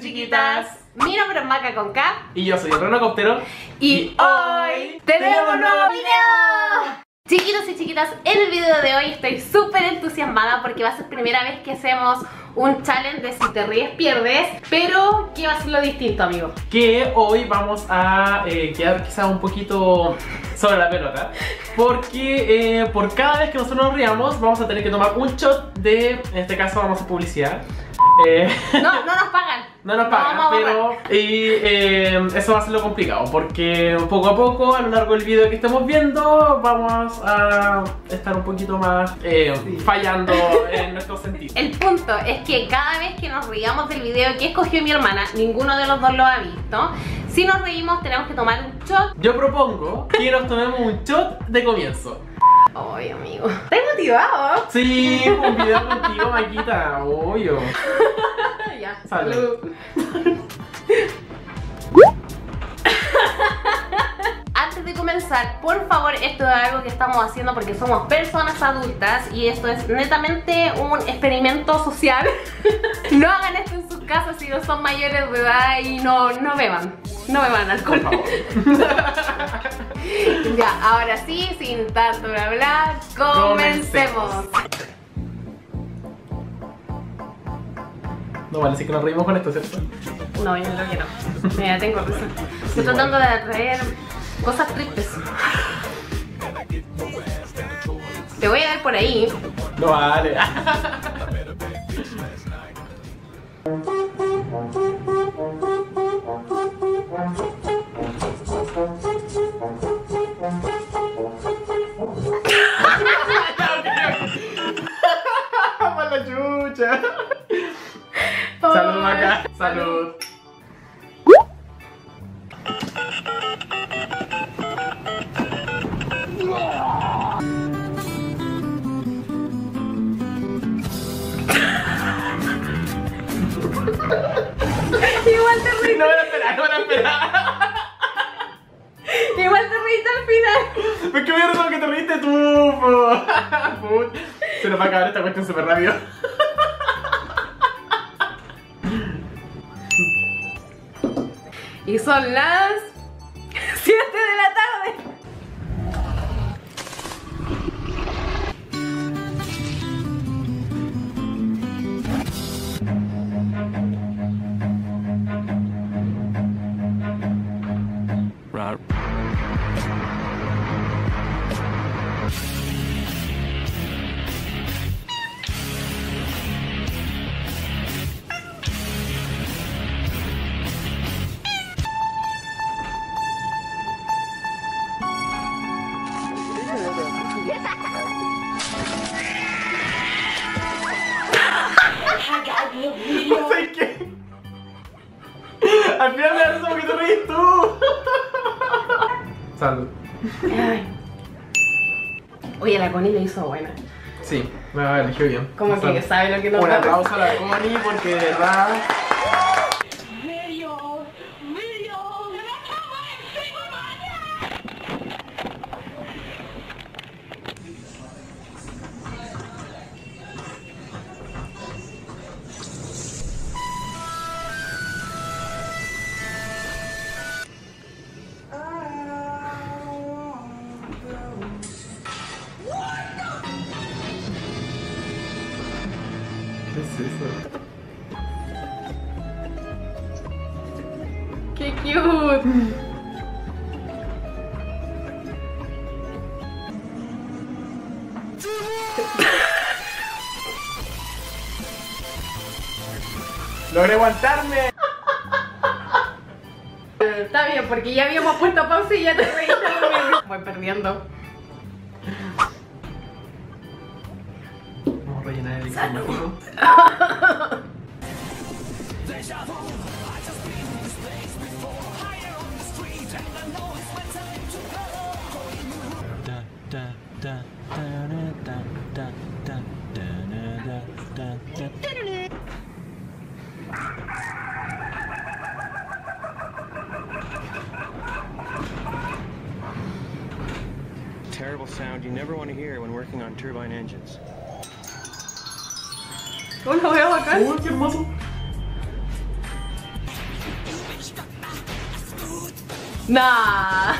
y chiquitas. Mi nombre es Maca con K. Y yo soy el Renocóptero. Y hoy tenemos un nuevo video. Chiquitos y chiquitas, en el video de hoy estoy súper entusiasmada porque va a ser primera vez que hacemos un challenge de si te ríes pierdes, pero ¿qué va a ser lo distinto, amigo? Que hoy vamos a eh, quedar quizás un poquito sobre la pelota, porque eh, por cada vez que nosotros nos riamos vamos a tener que tomar un shot de, en este caso vamos a publicidad. Eh, No, no nos pagan. No nos No pagan, a pero y, eh, eso va a ser lo complicado porque poco a poco, a lo largo del video que estemos viendo, vamos a estar un poquito más eh, fallando en nuestros sentidos. El punto es que cada vez que nos reíamos del video que escogió mi hermana, ninguno de los dos lo ha visto. Si nos reímos tenemos que tomar un shot. Yo propongo que nos tomemos un shot de comienzo. Ay, amigo. ¿Estás motivado? Sí, un video contigo, Maquita, obvio. ya. Salud. Antes de comenzar, por favor, esto es algo que estamos haciendo porque somos personas adultas y esto es netamente un experimento social. no hagan esto en sus casas si no son mayores de edad y no, no beban. No beban alcohol. Por favor. ya, ahora sí, sin tanto bla bla, comencemos. No vale, así que nos reímos con esto, ¿cierto? No, yo creo que no. Mira, tengo risa. Estoy tratando de atraer cosas tristes. Te voy a ver por ahí. No vale. Salud, Maca. Salud. Igual te reíste, No me la esperaba, no me la esperaba. igual te reíste al final. Es que me acuerdo que te reíste tú. Se nos va a acabar esta cuestión súper rápido. Y son las Connie lo hizo buena. Sí, me va a eligió bien. Como que sabe lo que nos Un aplauso a la Connie porque de verdad. ¡Logré aguantarme! Está bien, porque ya habíamos puesto pausa y ya te reíste. Voy perdiendo. Vamos a rellenar el sound you never want to hear when working on turbine engines. Oh no, hell, I got your. Nah.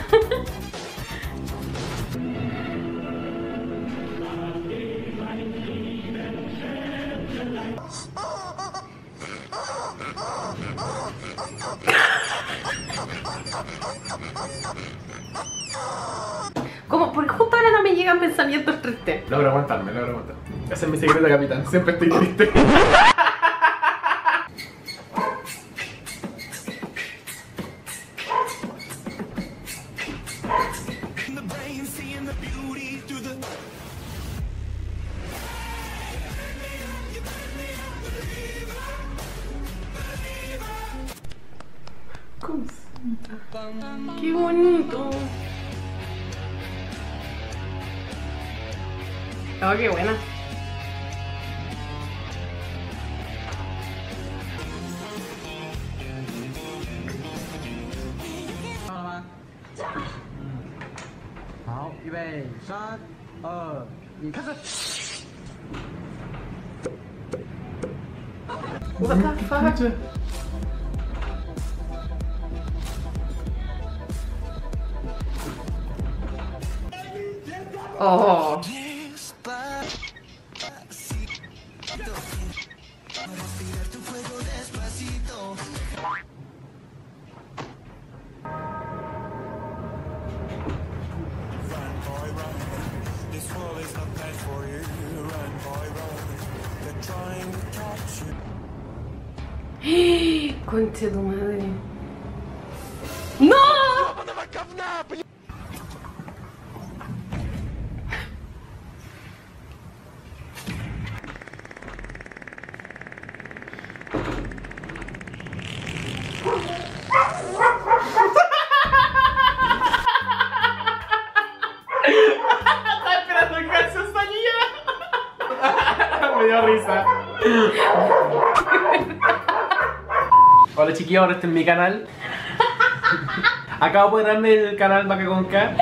Pensamientos tristes. Logro aguantarme, logro aguantarme. Ese es mi secreto, capitán. Siempre estoy triste. 啊，你看看。我再看，看看去。哦。Dio risa. Hola chiquillos, ahora este es mi canal. Acabo de darme el canal Vaca con K.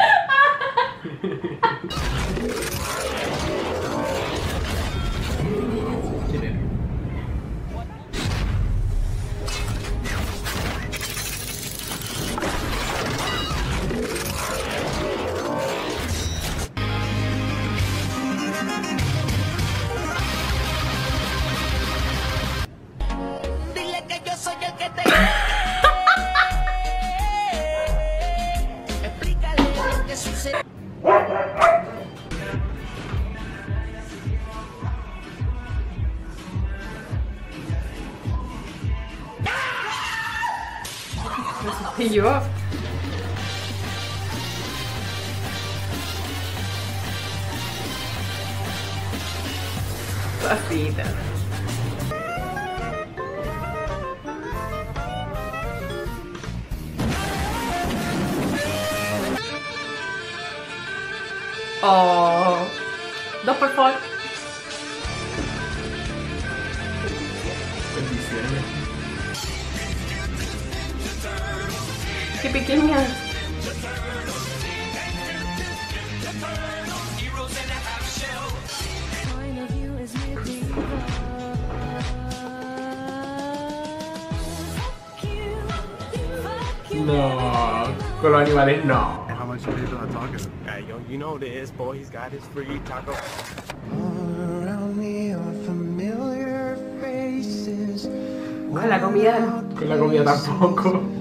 Y yo. Pasita. Oh. Dos por favor. Qué pequeña. No, con los animales no. How much you people are talking? Hey, yo, you know this boy. He's got his free taco. Around me are familiar faces. Con la comida no. Con la comida tampoco.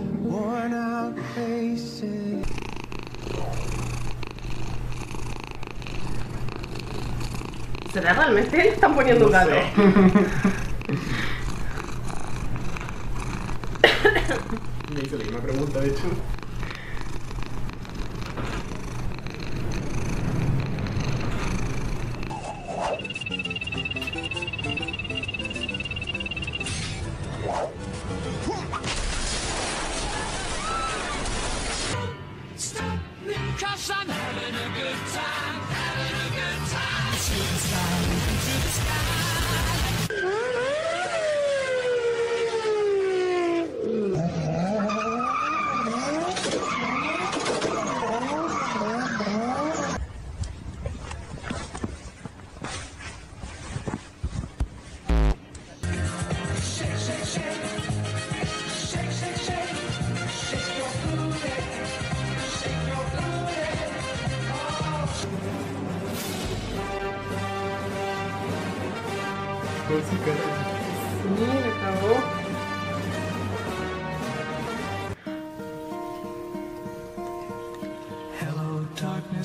¿Será realmente le están poniendo un gato? Me hizo la misma pregunta, de hecho. Cause I'm having a good time, To the sky, to the sky.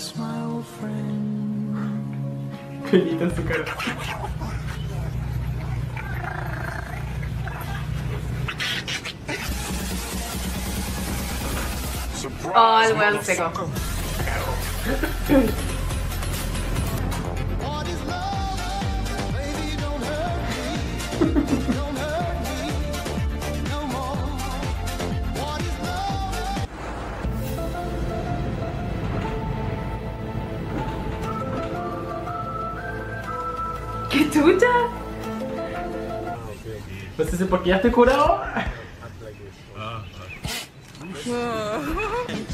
Darkness, my old friend. Peñita en su cara. Oh, el weón seco. ¿Qué chucha? No sé si porque ya estoy curado.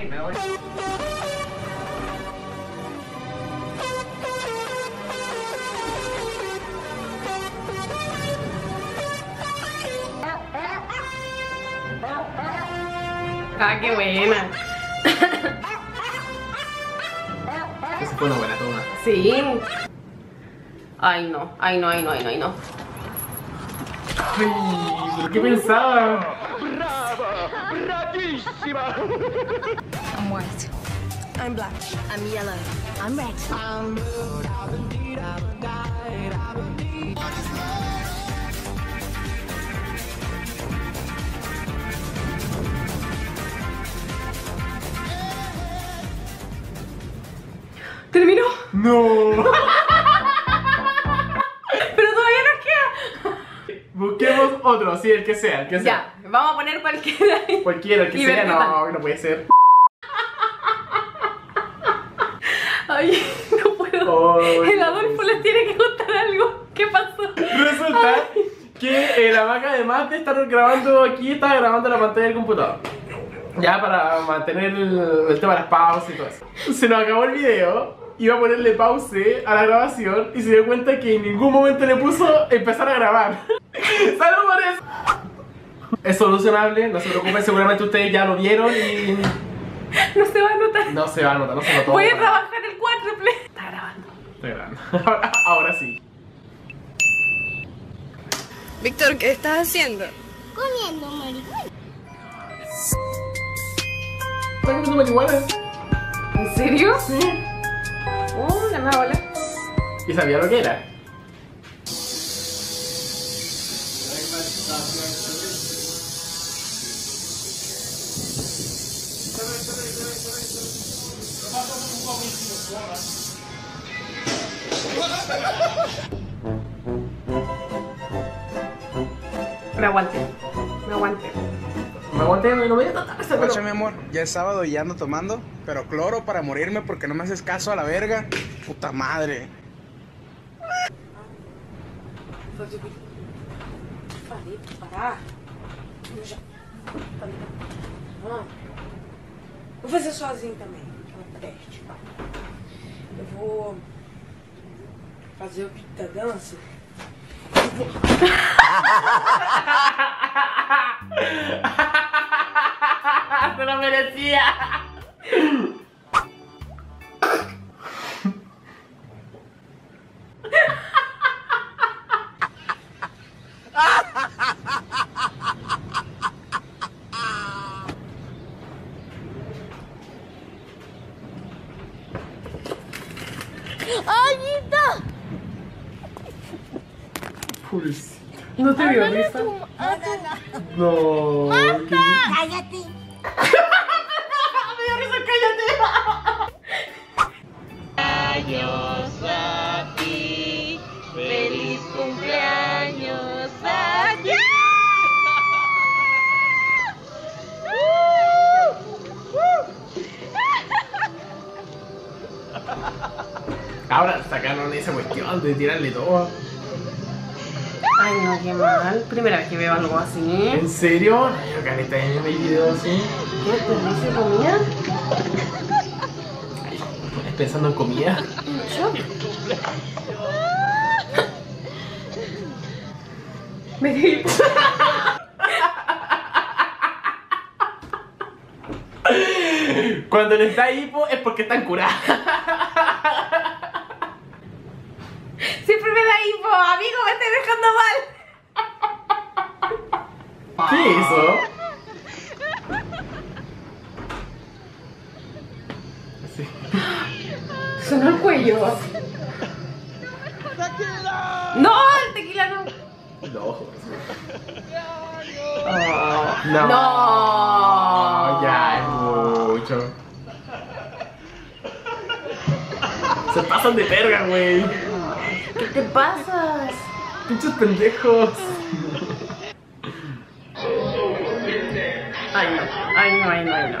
Hey, Billy. Ah, qué buena. Esa fue una buena toma. Sí. Ay, no. Ay, no, ay, no, ay, no, ay, no. Ay, ¿pero qué pensaba? I'm white. I'm black. I'm yellow. I'm red. ¿Terminó? No. Pero todavía nos queda. Busquemos otro, sí, el que sea, el que sea. Ya, vamos a poner cualquiera. Cualquiera, el que Y sea, no, no puede ser. No puedo. El Adolfo les tiene que contar algo. ¿Qué pasó? Resulta que eh, la vaca, además de estar grabando aquí, estaba grabando la pantalla del computador. Ya para mantener el, el tema de las pausas y todo eso. Se nos acabó el video, iba a ponerle pause a la grabación y se dio cuenta que en ningún momento le puso empezar a grabar. ¡Salud por eso! Es solucionable, no se preocupen, seguramente ustedes ya lo vieron y No se va a notar. no se va a notar, no se notó. Voy a trabajar el cuádruple. Está grabando. Está grabando. Ahora, ahora sí. Víctor, ¿qué estás haciendo? Comiendo marihuana. ¿Estás comiendo marihuana? ¿En serio? Sí. Oh, la nueva ola. Y sabía lo que era. Me aguanté. Me aguanté. Me aguanté, me dio tanta risa, pero- Guacha, mi amor, ya es sábado y ya ando tomando, pero cloro para morirme porque no me haces caso a la verga. Puta madre. Falei pra parar. Eu já. Falei pra parar. Vou fazer sozinho também. É um teste. Eu vou fazer o da dança. Se lo merecía. ¡Ayita! Esa cuestión de tirarle todo. Ay, no, qué mal. Primera vez que veo algo así. ¿En serio? Yo caleta en mi video así. ¿Qué desperdicio de comida? Pensando en comida. ¿Yo? Me di Cuando le está hipo es porque están curadas. Siempre me da hipo, amigo, me estoy dejando mal. ¿Qué hizo? Sí. Sonó No, el tequila no. No. No. No. Ya es mucho. Se pasan de verga, güey. ¿Qué te pasas? Pinches pendejos. Ay, no. Ay, no, ay, no, ay, no.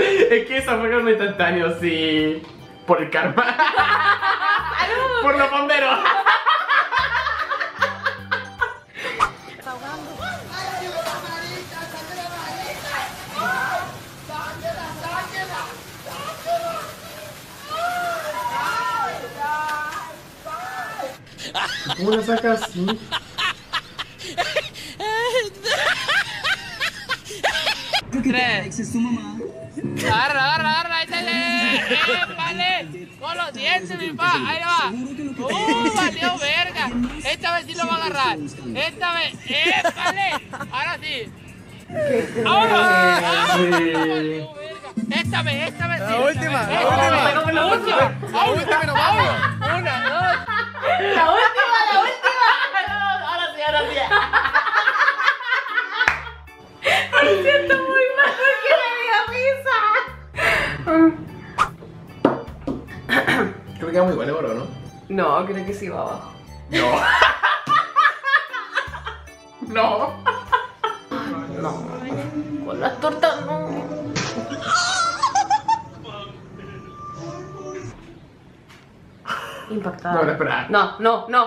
Instantáneo. Es que esa fue karma instantáneo, sí. Por el karma. Por los bomberos. ¿Cómo la sacas así? Agarra, agarra, agarra, ahí está. ¡Épale! Con los dientes, mi pa, ahí va. ¡Uh, valió verga! Esta vez sí lo va a agarrar. Esta vez, ¡épale! Ahora sí. ¡Ahora! ¡Ah! Sí. Valió verga. Esta vez, esta vez sí. La última, la última. vez. última. La última nos vamos. Una, dos. La última, la última. Ahora sí, ahora sí. Me siento risa. Creo que queda muy bueno, ¿no? No, creo que sí va abajo. No. No. No. Con las tortas no. Impactada. No, no, espera. No, no, no.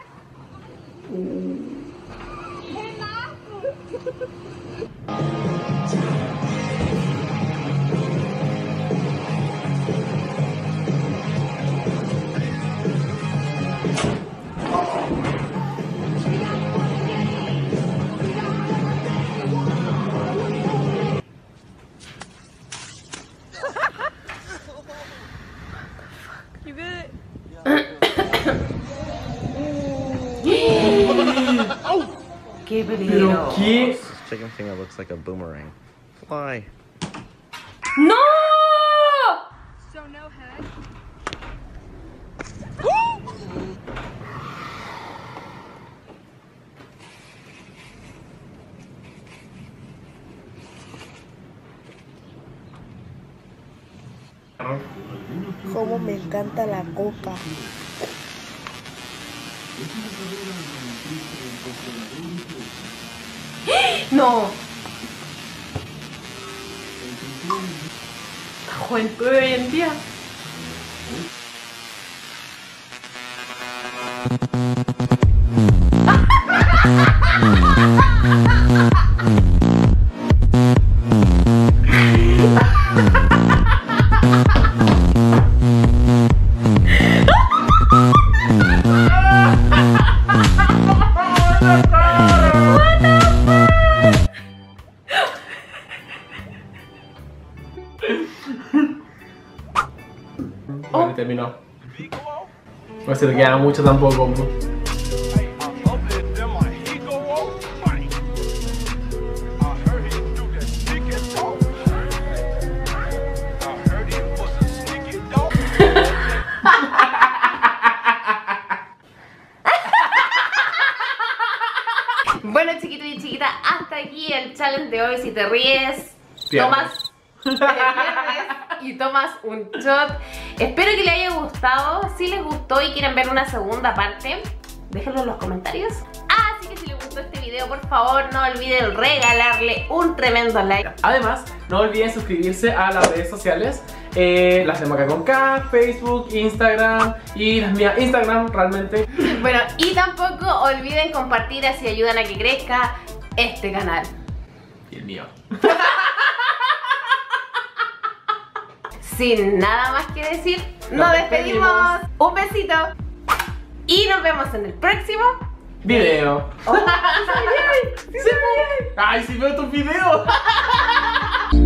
Pero peligro. qué. Chicken finger looks like a boomerang. Fly. ¡No! Cómo me encanta la coca. No. La juventud de hoy día. Bueno, y terminó. No se te queda mucho tampoco. po. Bueno, chiquito y chiquita, hasta aquí el challenge de hoy. Si te ríes, tomas. y tomas un shot. Espero que les haya gustado. Si les gustó y quieren ver una segunda parte, déjenlo en los comentarios. Así que si les gustó este video, por favor, no olviden regalarle un tremendo like. Además, no olviden suscribirse a las redes sociales. eh, las de Maca con K, Facebook, Instagram y las mías Instagram realmente. Bueno, y tampoco olviden compartir así ayudan a que crezca este canal. Y el mío. Sin nada más que decir, nos, Nos despedimos. despedimos. Un besito. Y nos vemos en el próximo. Video. Oh, sí, sí, sí. ¡Ay, si veo tus videos!